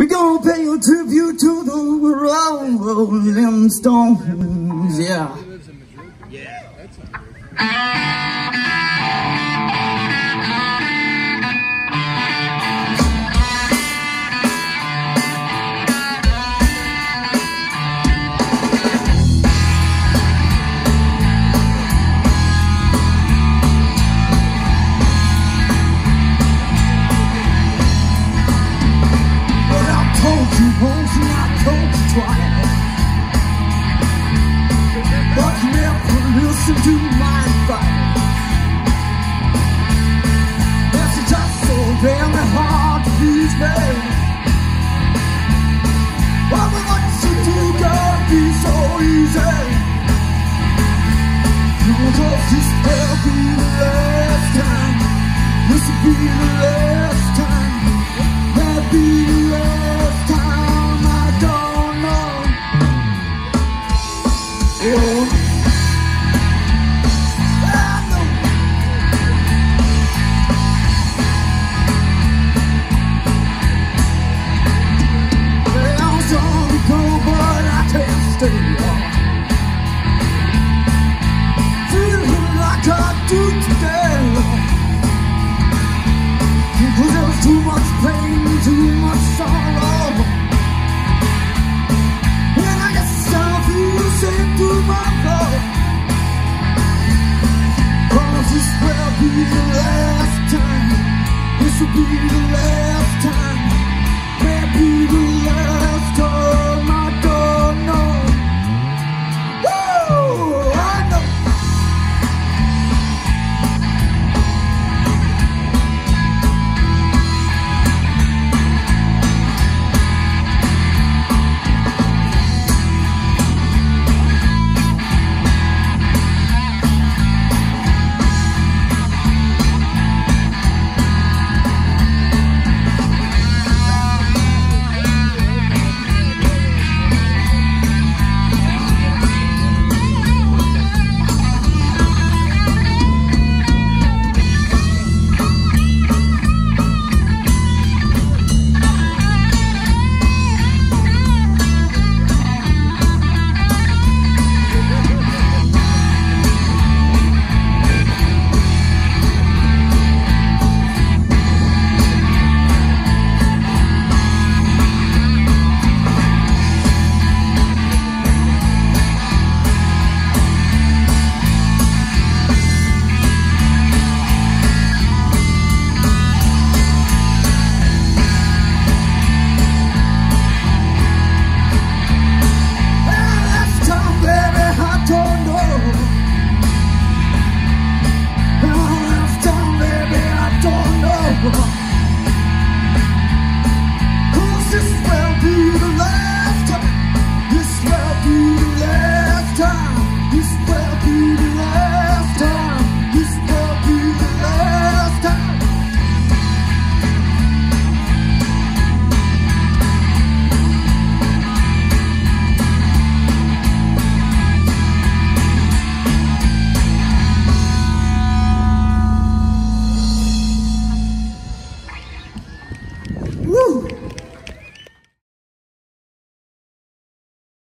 We gonna pay a tribute to the Rolling Stones, yeah. Told you twice But you never listen to my advice It's just so damn hard to please me Why would I listen to God be so easy? You know this will be the last time This will be the last time. 我.